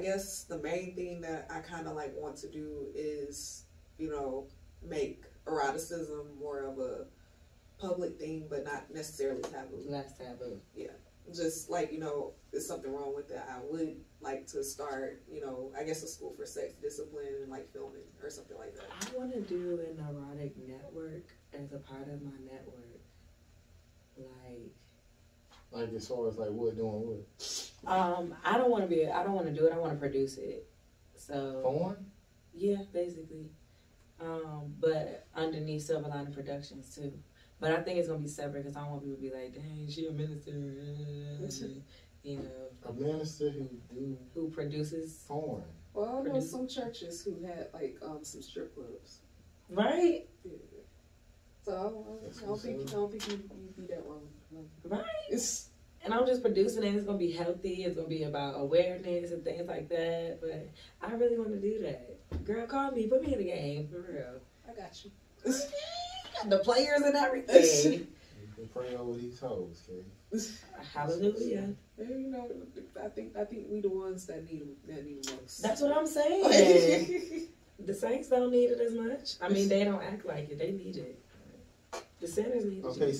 I guess the main thing that I kind of like want to do is, you know, make eroticism more of a public thing, but not necessarily taboo. Less taboo. Yeah. Just like you know, there's something wrong with that. I would like to start, you know, I guess a school for sex discipline and like filming or something like that. I want to do an erotic network as a part of my network. Like, Like as far as like what doing what? Um, I don't want to be. I don't want to do it. I want to produce it. So Porn? yeah, basically. Um, but underneath Silver Lining Productions too. But I think it's gonna be separate because I don't want people to be like, "Dang, she a minister," you know, A minister who do who produces, porn. Well, I know Produce- some churches who had like um some strip clubs. right? Yeah. So I don't, I don't think up. I don't think you would be that wrong. Like, Right. It's And I'm just producing it. It's gonna be healthy. It's gonna be about awareness and things like that. But I really want to do that. Girl, call me. Put me in the game for real. I got you. The players and everything. You can pray over these hoes, okay? Hallelujah. You know, I think I think we the ones that need 'em- that need most. That's what I'm saying. the Saints don't need it as much. I mean, they don't act like it. They need it. The sinners need it. Okay,